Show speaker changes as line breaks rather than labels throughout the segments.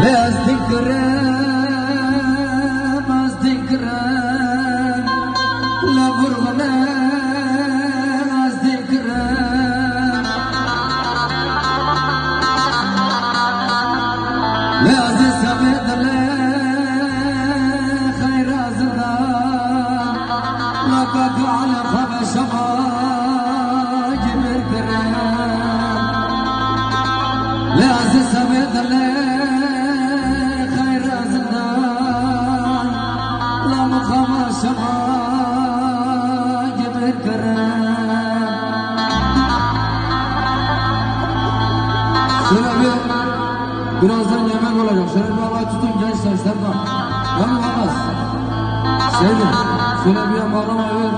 Beyaz dikrem, az dikrem La vurguna az dikrem birazdan yemek olacak. Şöyle bir havayı tutun genç saçlardan. Var mı olmaz? Sevdim. Şöyle bir bağlama ver.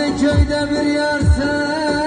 Hadi köyde bir yer sen